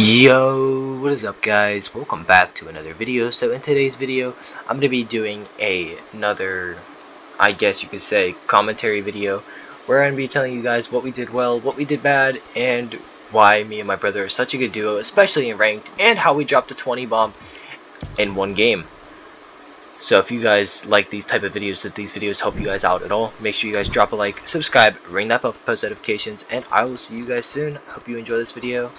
Yo, what is up guys? Welcome back to another video. So in today's video, I'm going to be doing a, another, I guess you could say, commentary video where I'm going to be telling you guys what we did well, what we did bad, and why me and my brother are such a good duo, especially in ranked, and how we dropped a 20 bomb in one game. So if you guys like these type of videos, that these videos help you guys out at all, make sure you guys drop a like, subscribe, ring that bell for post notifications, and I will see you guys soon. Hope you enjoy this video.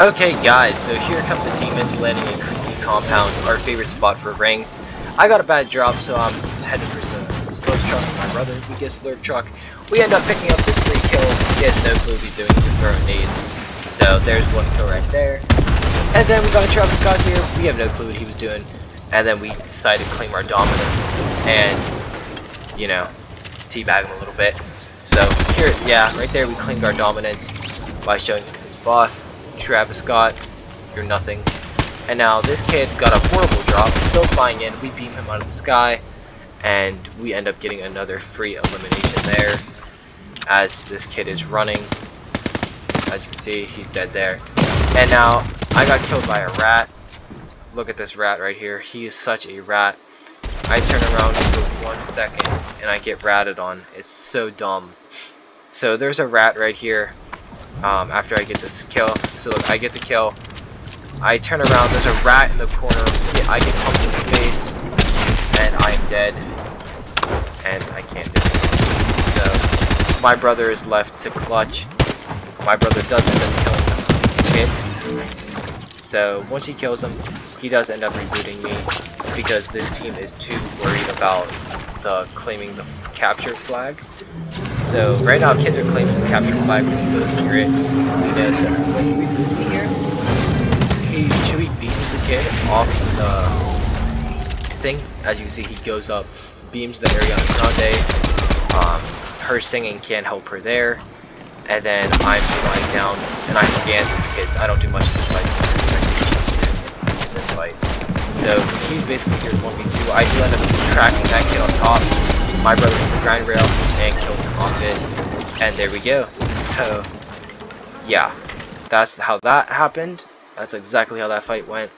Okay guys, so here come the demons landing in Creepy Compound, our favorite spot for ranked. I got a bad drop, so I'm headed for some slurp truck with my brother. We get slurp truck. We end up picking up this free kill. He has no clue what he's doing, just throwing nades. So there's one kill right there. And then we got a Travis Scott here. We have no clue what he was doing. And then we decided to claim our dominance and, you know, teabag him a little bit. So here, yeah, right there we claimed our dominance by showing him who's boss. Travis Scott, you're nothing. And now this kid got a horrible drop, still flying in, we beam him out of the sky, and we end up getting another free elimination there, as this kid is running. As you can see, he's dead there. And now, I got killed by a rat. Look at this rat right here, he is such a rat. I turn around for one second, and I get ratted on. It's so dumb. So there's a rat right here, um, after I get this kill. So look, I get the kill. I turn around, there's a rat in the corner. I get pumped in the face, and I am dead. And I can't do it. So, my brother is left to clutch. My brother does end up killing this kid. So, once he kills him, he does end up rebooting me, because this team is too worried about the claiming the capture flag. So right now kids are claiming the capture flag you both hear it. You know, so me here, he Chewie beams the kid off the thing. As you can see, he goes up, beams the Ariana Grande. Um, her singing can't help her there. And then I'm flying down and I scan these kids. I don't do much in this fight. This fight. So he's basically here 1v2. I do end up tracking that kid on top. My brother's the grind rail and kills him off it. And there we go. So yeah. That's how that happened. That's exactly how that fight went.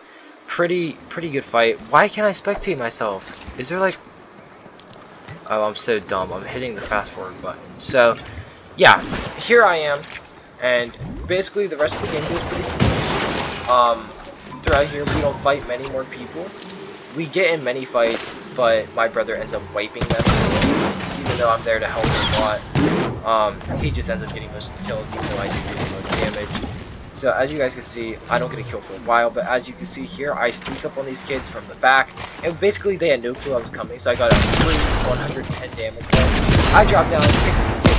Pretty pretty good fight. Why can't I spectate myself? Is there like Oh, I'm so dumb. I'm hitting the fast forward button. So, yeah, here I am, and basically the rest of the game goes pretty smooth. Um, throughout here, we don't fight many more people. We get in many fights, but my brother ends up wiping them, even though I'm there to help him a lot. Um, he just ends up getting most of the kills, even though I do the most damage. So as you guys can see, I don't get a kill for a while, but as you can see here, I sneak up on these kids from the back, and basically they had no clue I was coming, so I got a free 110 damage. I drop down, kick this kid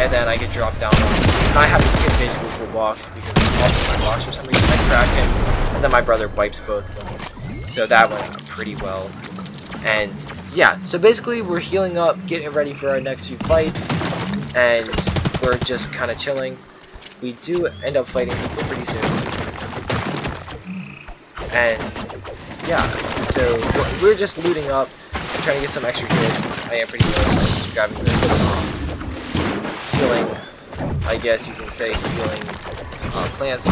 and then I get dropped down and I have this kid basically full box, because he's off my box for some reason, I crack him, and then my brother wipes both of them. So that went pretty well. And yeah, so basically we're healing up, getting ready for our next few fights, and we're just kind of chilling we do end up fighting people pretty soon. And yeah, so we're just looting up and trying to get some extra kills. I am pretty good at just grabbing this healing, I guess you can say healing uh, plants.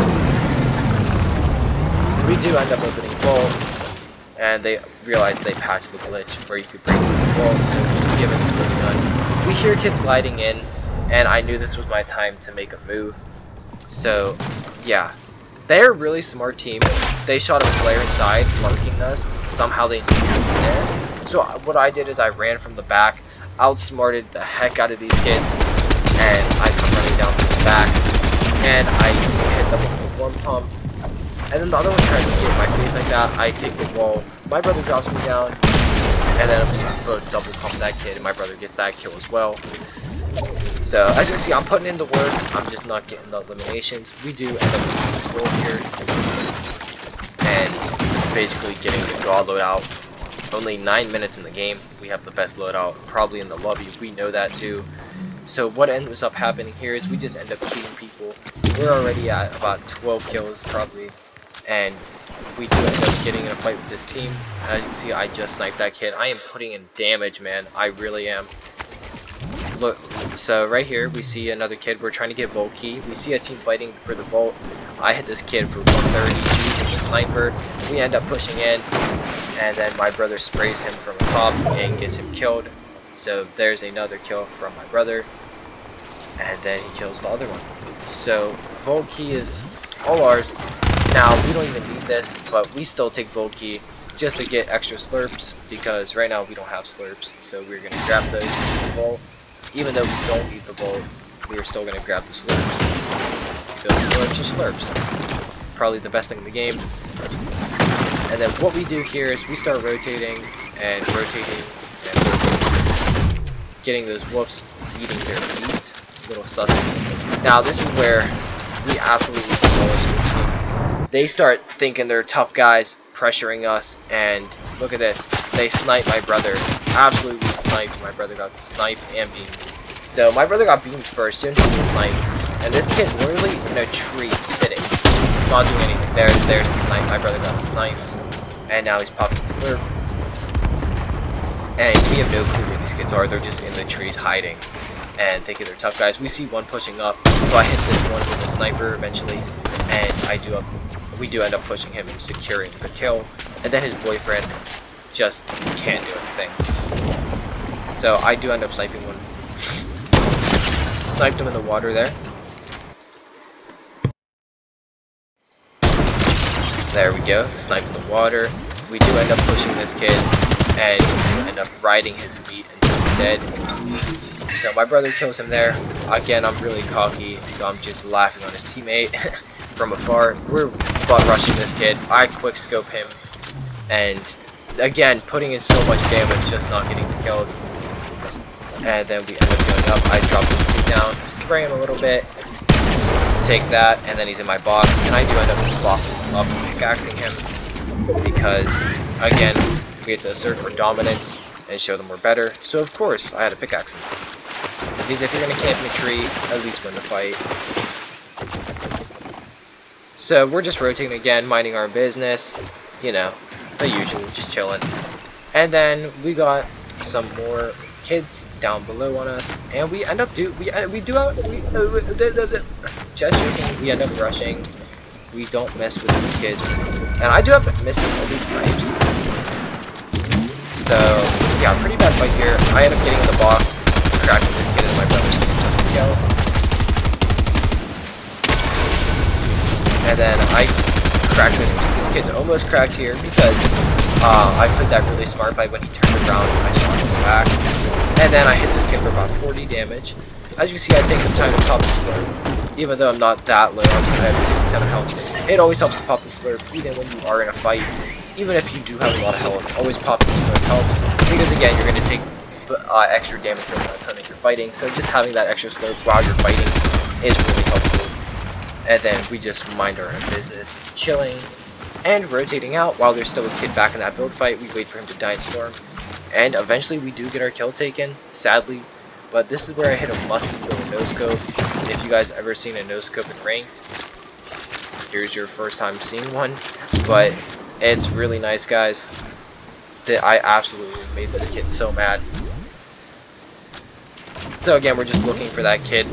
We do end up opening vault, and they realized they patched the glitch where you could break through the vault, so we give it a gun. We hear kids gliding in, and I knew this was my time to make a move. So, yeah. They're a really smart team. They shot a player inside, marking us. Somehow they knew we were there. So uh, what I did is I ran from the back, outsmarted the heck out of these kids, and I come running down from the back, and I hit them with one pump. And then the other one tries to get my face like that. I take the wall. My brother drops me down, and then I'm going to double pump that kid, and my brother gets that kill as well. So, as you can see, I'm putting in the work, I'm just not getting the eliminations. We do end up getting this goal here, and basically getting the god load out. only 9 minutes in the game. We have the best loadout probably in the lobby. We know that too. So what ends up happening here is we just end up cheating people. We're already at about 12 kills probably. And we do end up getting in a fight with this team. As you can see, I just sniped that kid. I am putting in damage, man. I really am. Look, so right here we see another kid. We're trying to get Vault Key. We see a team fighting for the Vault. I hit this kid for 130 with the sniper. We end up pushing in, and then my brother sprays him from the top and gets him killed. So there's another kill from my brother, and then he kills the other one. So Vault Key is all ours. Now we don't even need this, but we still take Vault Key just to get extra slurps because right now we don't have slurps. So we're gonna grab those with even though we don't need the vault, we are still going to grab the slurps. Because slurps are slurps. Probably the best thing in the game. And then what we do here is we start rotating and rotating and rotating. Getting those wolves eating their meat. Little sus. Now this is where we absolutely demolish this team. They start thinking they're tough guys, pressuring us, and look at this. They snipe my brother. Absolutely sniped. My brother got sniped and beamed. So my brother got beamed first, soon he sniped. And this kid literally in a tree sitting. Not doing anything. There, there's the snipe. My brother got sniped. And now he's popping slurp. And we have no clue where these kids are. They're just in the trees hiding. And thinking they're tough guys. We see one pushing up. So I hit this one with a sniper eventually. And I do up we do end up pushing him and securing the kill, and then his boyfriend just can't do anything. So I do end up sniping one. Sniped him in the water there. There we go, the snipe in the water. We do end up pushing this kid, and we end up riding his feet until he's dead. So my brother kills him there. Again, I'm really cocky, so I'm just laughing on his teammate from afar. We're butt rushing this kid. I quick scope him, and again, putting in so much damage, just not getting the kills. And then we end up going up. I drop this kid down, spray him a little bit, take that, and then he's in my box. And I do end up boxing up and pickaxing him because, again, we have to assert our dominance and show them we're better. So of course, I had to pickaxe him. Because if you're gonna camp in a tree, at least win the fight. So we're just rotating again, minding our business, you know, the usual, just chilling. And then we got some more kids down below on us, and we end up do we uh, we do out we uh, just joking. We end up rushing. We don't mess with these kids, and I do have missing all these snipes. So yeah, pretty bad fight here. I end up getting in the box, cracking this kid and my brother seems to kill. And then I cracked this, this kid's almost cracked here because uh, I played that really smart by when he turned around, I shot him back. And then I hit this kid for about 40 damage. As you can see, I take some time to pop the slurp. Even though I'm not that low, I have 67 health. It always helps to pop the slurp, even when you are in a fight. Even if you do have a lot of health, always popping the slurp helps. Because again, you're going to take uh, extra damage from the opponent you're fighting. So just having that extra slurp while you're fighting is really helpful and then we just mind our own business, chilling and rotating out while there's still a kid back in that build fight. We wait for him to die in storm, and eventually we do get our kill taken, sadly. But this is where I hit a musky little no scope. If you guys ever seen a no scope in ranked, here's your first time seeing one. But it's really nice, guys. That I absolutely made this kid so mad. So again, we're just looking for that kid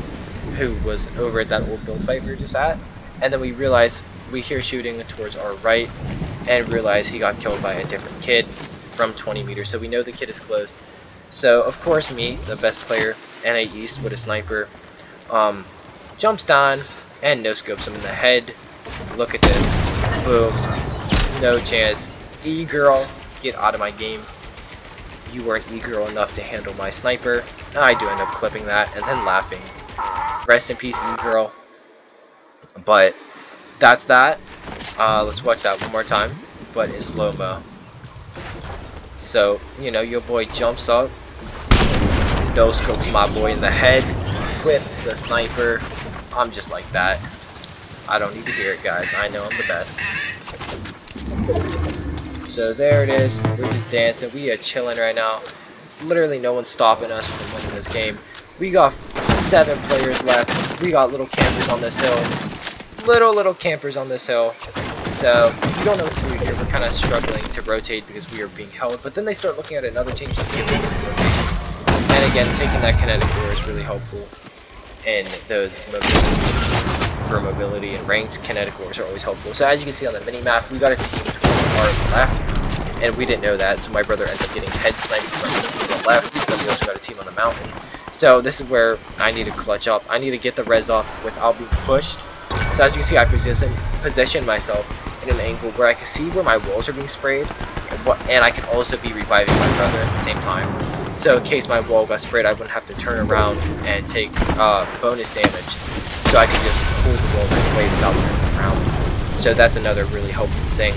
who was over at that old build fight we were just at. And then we realize we hear shooting towards our right and realize he got killed by a different kid from 20 meters. So we know the kid is close. So of course me, the best player, NA East with a sniper, um, jumps down and no scopes him in the head. Look at this. Boom. No chance. E-girl, get out of my game. You weren't e-girl enough to handle my sniper. I do end up clipping that and then laughing Rest in peace, E-Girl. But that's that. Uh, let's watch that one more time, but in slow-mo. So, you know, your boy jumps up, no scope my boy in the head, whip the sniper. I'm just like that. I don't need to hear it, guys. I know I'm the best. So there it is. We're just dancing. We are chilling right now. Literally no one's stopping us from winning this game. We got seven players left. We got little campers on this hill. Little, little campers on this hill. So, you don't know what to do here. We're kind of struggling to rotate because we are being held. But then they start looking at another team so they can rotation. And again, taking that kinetic ore is really helpful in those mobility, for mobility and ranked kinetic ores are always helpful. So as you can see on the mini map, we got a team to our left, and we didn't know that. So my brother ends up getting head sniped from the left. Then we also got a team on the mountain. So this is where I need to clutch up. I need to get the res off without being pushed. So as you can see, I position position myself in an angle where I can see where my walls are being sprayed, and, what, and I can also be reviving my brother at the same time. So in case my wall got sprayed, I wouldn't have to turn around and take uh, bonus damage. So I can just pull the wall away without turning around. So that's another really helpful thing.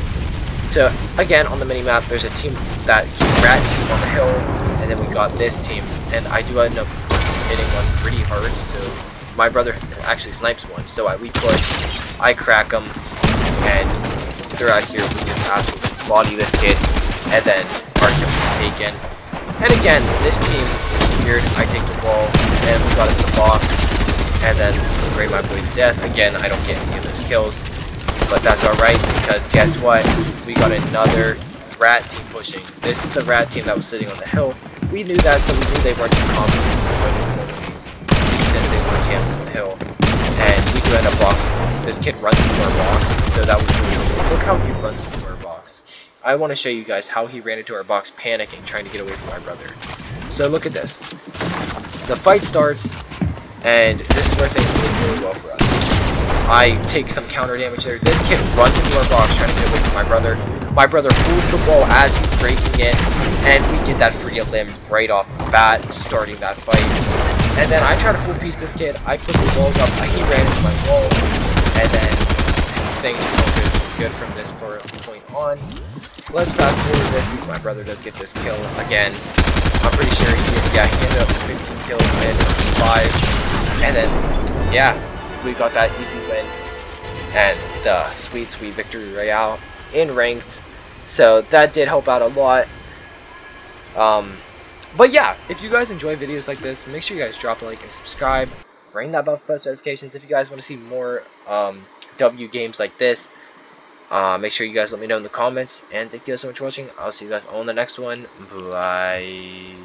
So again, on the mini map, there's a team that rat team on the hill, and then we got this team, and I do end hitting one pretty hard. So my brother actually snipes one, so I we push, I crack them, and they're out here. We just absolutely body this kid, and then our kill is taken. And again, this team here, I take the ball, and we got it the box, and then spray my boy to death. Again, I don't get any of those kills, but that's alright, because guess what? We got another rat team pushing. This is the rat team that was sitting on the hill. We knew that, so we knew they weren't too confident were camping on the hill and we do end up boxing. This kid runs into our box, so that was really cool. Look how he runs into our box. I want to show you guys how he ran into our box panicking, trying to get away from my brother. So look at this. The fight starts, and this is where things go really well for us. I take some counter damage there. This kid runs into our box, trying to get away from my brother. My brother pulls the ball as he's breaking it, and we get that free limb right off the bat, starting that fight. And then I try to full piece this kid. I put some walls up. He ran into my wall. And then things don't go good from this point on. Let's fast forward this my brother does get this kill again. I'm pretty sure he, yeah, he ended up with 15 kills, I ended up with 5. And then, yeah, we got that easy win. And the sweet, sweet victory royale in ranked. So that did help out a lot. Um, but yeah, if you guys enjoy videos like this, make sure you guys drop a like and subscribe. Ring that bell for post notifications if you guys want to see more um, W games like this. Uh, make sure you guys let me know in the comments. And thank you guys so much for watching. I'll see you guys on the next one. Bye.